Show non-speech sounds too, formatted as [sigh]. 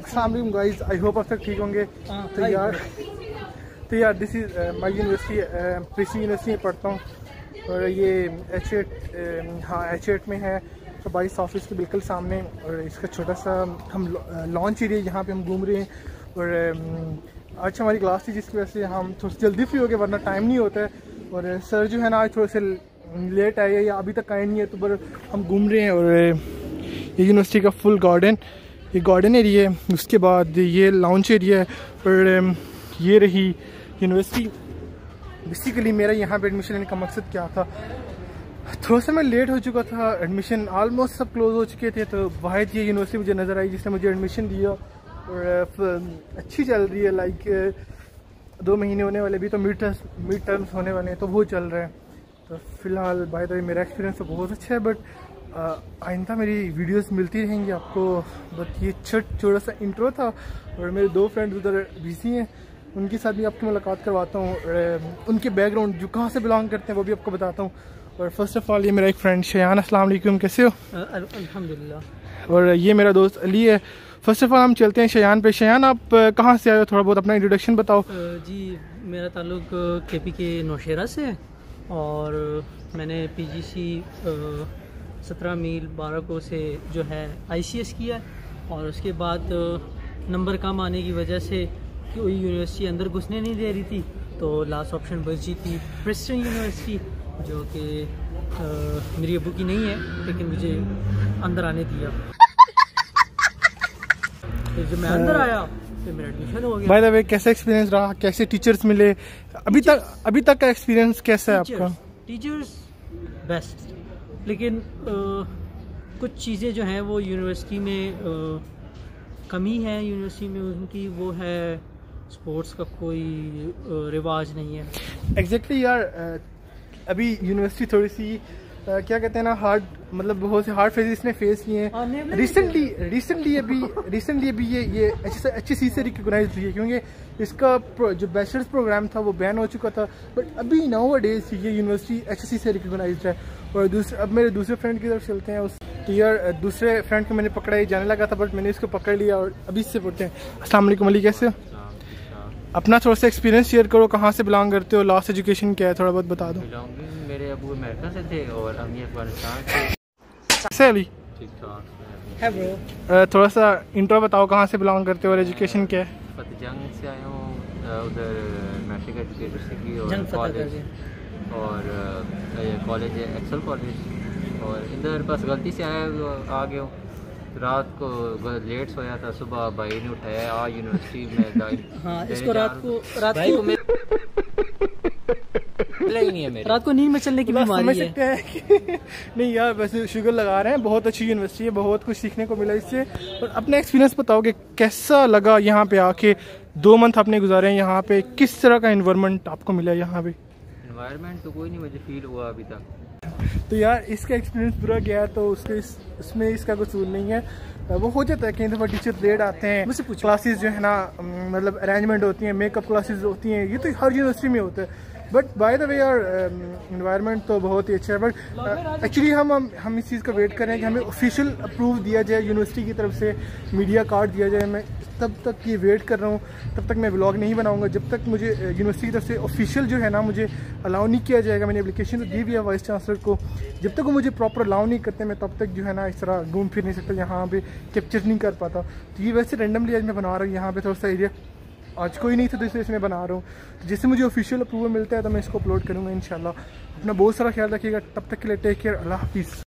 अस्सलाम guys I hope आप सब ठीक होंगे। तो यार तो यार दिस इज़ माई यूनिवर्सिटी प्रीसी यूनिवर्सिटी में पढ़ता हूँ। और ये एच एट हाँ एच एट में है। तो बाईस ऑफ़िस के बिल्कुल सामने। और इसका छोटा सा हम लॉन्च एरिया यहाँ पे हम घूम रहे हैं। और आज हमारी क्लास थी जिसकी वजह से हम थोड़ा जल्दी फ्री हो गए वरना टाइम नहीं होता है। और सर जो है ना आज थोड़े से लेट आए या अभी तक आए नहीं है तो पर हम घूम रहे हैं। और ये यूनिवर्सिटी का फुल गार्डन ये गार्डन एरिया है, उसके बाद ये लॉन्च एरिया है और ये रही यूनिवर्सिटी बेसिकली मेरा यहाँ पे एडमिशन लेने का मकसद क्या था? थोड़ा सा मैं लेट हो चुका था एडमिशन ऑलमोस्ट सब क्लोज हो चुके थे तो वाहिद ये यूनिवर्सिटी मुझे नज़र आई जिसने मुझे एडमिशन दिया। और अच्छी चल रही है लाइक दो महीने होने वाले भी तो मिड टर्म्स मिड टर्म्स होने वाले हैं तो वो चल रहे हैं। तो फ़िलहाल बाय द वे मेरा एक्सपीरियंस तो बहुत अच्छा है बट आइंदा मेरी वीडियोस मिलती रहेंगी आपको। बट ये छोट छोटा सा इंट्रो था और मेरे दो फ्रेंड्स उधर बिज़ी हैं। उनके साथ भी आपकी मुलाकात करवाता हूँ उनके बैकग्राउंड जो कहाँ से बिलोंग करते हैं वो भी आपको बताता हूँ। और फ़र्स्ट ऑफ़ ऑल ये मेरा एक फ्रेंड शयान अस्सलाम वालेकुम कैसे हो? अल्हम्दुलिल्लाह। और ये मेरा दोस्त अली है। फ़र्स्ट ऑफ़ ऑल हम चलते हैं शयान पे। शयान आप कहाँ से आए हो? थोड़ा बहुत अपना इंट्रोडक्शन बताओ। जी मेरा ताल्लुक के पी के नौशेरा से है। और मैंने पी जी सी सत्रह मील बारह को से जो है आई सी एस किया और उसके बाद नंबर कम आने की वजह से कोई यूनिवर्सिटी अंदर घुसने नहीं दे रही थी। तो लास्ट ऑप्शन बची थी प्रिस्टन यूनिवर्सिटी जो कि मेरी अबू की नहीं है लेकिन मुझे अंदर आने दिया। फिर जब मैं अंदर आया फिर मेरा एडमिशन हो गया। बाय द वे कैसा एक्सपीरियंस रहा? कैसे टीचर्स मिले? अभी तक अभी तक का एक्सपीरियंस कैसा है आपका? टीचर्स बेस्ट लेकिन आ, कुछ चीज़ें जो हैं वो यूनिवर्सिटी में आ, कमी है। यूनिवर्सिटी में उनकी वो है स्पोर्ट्स का कोई रिवाज नहीं है। एग्जैक्टली exactly यार अभी यूनिवर्सिटी थोड़ी सी क्या कहते हैं ना हार्ड मतलब बहुत से हार्ड फेजेस ने फेस किए हाँ, हैं रिसेंटली रिसेंटली अभी रिसेंटली अभी ये ये अच्छी से अच्छी चीज़ से रिकॉग्नाइज हुई है क्योंकि इसका जो बैचलर्स प्रोग्राम था वो बैन हो चुका था बट अभी नाउ डेज़ ये यूनिवर्सिटी एच से रिकॉग्नाइज है। और दूसरे अब मेरे दूसरे फ्रेंड की तरफ़ चलते हैं उस यार दूसरे फ्रेंड को मैंने पकड़ा ही जाने लगा था बट मैंने इसको पकड़ लिया और अभी इससे पढ़ते हैं। अस्सलाम वालेकुम अली कैसे अपना थोड़ा सा एक्सपीरियंस शेयर करो कहाँ से बिलोंग करते हो लास्ट एजुकेशन क्या है थोड़ा बहुत बता दो। मेरे अबू अमेरिका से थे और अम्मी अफ़गानिस्तान से। कैसे अली ठीक ठाक है ब्रो थोड़ा सा इंट्रो बताओ कहाँ से बिलोंग करते हो और एजुकेशन क्या है? फतेहजंग से आया हूँ उधर मैट्रिक एजुकेटर से की और कॉलेज और कॉलेज है एक्सल कॉलेज और इधर बस गलती से आया आ गया हूँ। रात को लेट सोया था सुबह भाई ने उठाया आ यूनिवर्सिटी में [laughs] हाँ इसको रात को रात को मिला ही नहीं है मेरे। रात को नींद में चलने की बीमारी है। सकते हैं कि [laughs] नहीं यार वैसे शुगर लगा रहे हैं बहुत अच्छी यूनिवर्सिटी है बहुत कुछ सीखने को मिला इससे। और अपना एक्सपीरियंस बताओ कि कैसा लगा यहाँ पे आके दो मंथ आपने गुजारे हैं यहाँ पे किस तरह का इन्वायरमेंट आपको मिला यहाँ पे इन्वायरमेंट तो कोई नहीं मुझे फील हुआ अभी तक। तो यार इसका एक्सपीरियंस बुरा गया तो उसके इस, उसमें इसका कसूर नहीं है। वो हो जाता है कई दफ़ा टीचर लेट आते हैं। मुझसे पूछो। क्लासेस जो है ना मतलब अरेंजमेंट होती हैं मेकअप क्लासेस होती हैं ये तो हर यूनिवर्सिटी में होता है। बट बाय द वे यार इन्वायरमेंट तो बहुत ही अच्छा है बट एक्चुअली हम हम हम इस चीज़ का वेट कर रहे हैं कि हमें ऑफिशियल अप्रूव दिया जाए यूनिवर्सिटी की तरफ़ से मीडिया कार्ड दिया जाए। मैं तब तक ये वेट कर रहा हूँ तब तक मैं ब्लॉग नहीं बनाऊँगा। जब तक मुझे यूनिवर्सिटी की तरफ़ से ऑफिशियल जो है ना मुझे अलाउ नहीं किया जाएगा मैंने एप्लीकेशन तो दी भी है वाइस चांसलर को। जब तक वो मुझे प्रॉपर अलाउ नहीं करते मैं तब तक जो है ना इस तरह घूम फिर नहीं सकता यहाँ पर कैप्चर नहीं कर पाता। तो ये वैसे रेंडमली आज मैं बना रहा हूँ यहाँ पर थोड़ा सा एरिया आज कोई नहीं था तो इसलिए इसमें बना रहा हूँ। तो जैसे मुझे ऑफिशियल अप्रूवल मिलता है तो मैं इसको अपलोड करूँगा इन अपना बहुत सारा ख्याल रखिएगा। तब तक के लिए टेक केयर अल्लाह हाफिज़